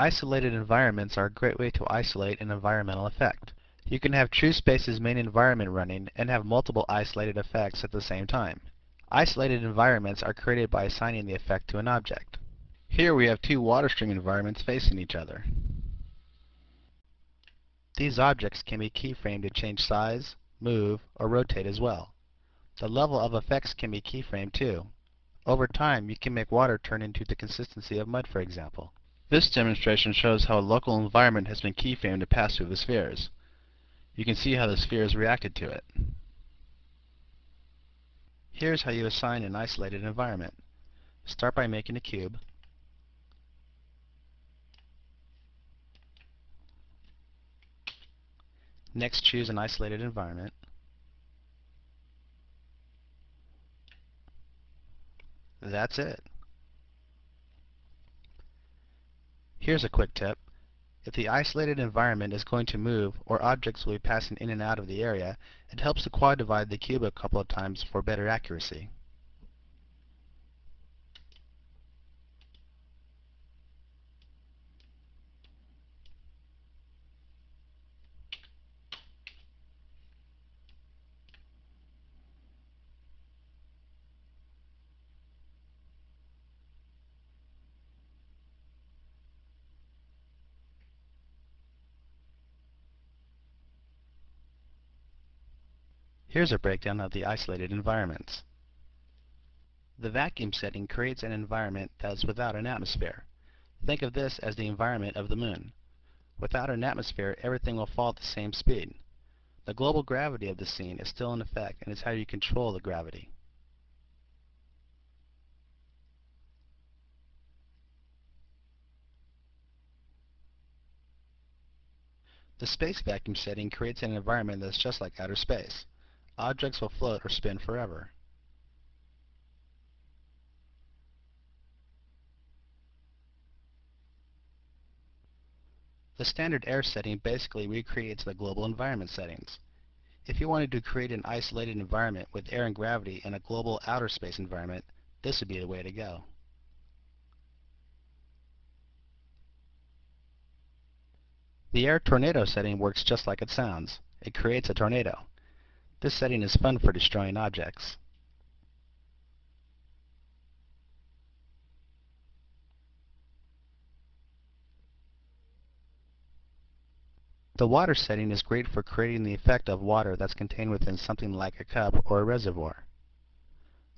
Isolated environments are a great way to isolate an environmental effect. You can have TrueSpace's main environment running and have multiple isolated effects at the same time. Isolated environments are created by assigning the effect to an object. Here we have two water stream environments facing each other. These objects can be keyframed to change size, move, or rotate as well. The level of effects can be keyframed too. Over time, you can make water turn into the consistency of mud, for example. This demonstration shows how a local environment has been keyframed to pass through the spheres. You can see how the spheres reacted to it. Here's how you assign an isolated environment. Start by making a cube. Next, choose an isolated environment. That's it. Here's a quick tip. If the isolated environment is going to move, or objects will be passing in and out of the area, it helps to quad divide the cube a couple of times for better accuracy. Here's a breakdown of the isolated environments. The vacuum setting creates an environment that is without an atmosphere. Think of this as the environment of the moon. Without an atmosphere, everything will fall at the same speed. The global gravity of the scene is still in effect and is how you control the gravity. The space vacuum setting creates an environment that's just like outer space. Objects will float or spin forever. The standard air setting basically recreates the global environment settings. If you wanted to create an isolated environment with air and gravity in a global outer space environment, this would be the way to go. The air tornado setting works just like it sounds. It creates a tornado. This setting is fun for destroying objects. The water setting is great for creating the effect of water that's contained within something like a cup or a reservoir.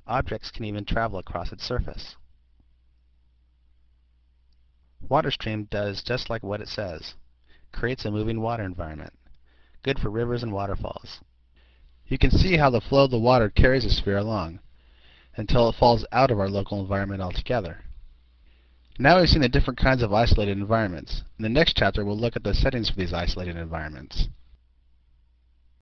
Objects can even travel across its surface. WaterStream does just like what it says. Creates a moving water environment. Good for rivers and waterfalls. You can see how the flow of the water carries the sphere along until it falls out of our local environment altogether. Now we've seen the different kinds of isolated environments. In the next chapter we'll look at the settings for these isolated environments.